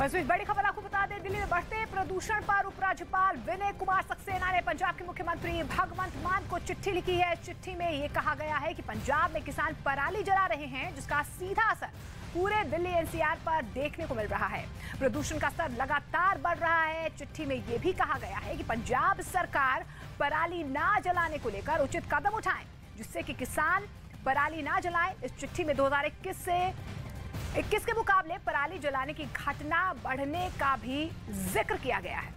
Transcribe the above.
इस बड़ी खबर आपको बता दें, दिल्ली में बढ़ते प्रदूषण पर उपराज्यपाल विनय कुमार सक्सेना ने पंजाब के मुख्यमंत्री भगवंत मान को चिट्ठी लिखी है। चिट्ठी में ये कहा गया है कि पंजाब में किसान पराली जला रहे हैं, जिसका सीधा असर पूरे दिल्ली एनसीआर पर देखने को मिल रहा है। प्रदूषण का स्तर लगातार बढ़ रहा है। चिट्ठी में यह भी कहा गया है कि पंजाब सरकार पराली ना जलाने को लेकर उचित कदम उठाए, जिससे कि किसान पराली ना जलाएँ। इस चिट्ठी में 2021 से 21 के मुकाबले पराली जलाने की घटना बढ़ने का भी ज़िक्र किया गया है।